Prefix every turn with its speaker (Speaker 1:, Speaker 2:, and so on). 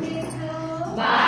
Speaker 1: Bye.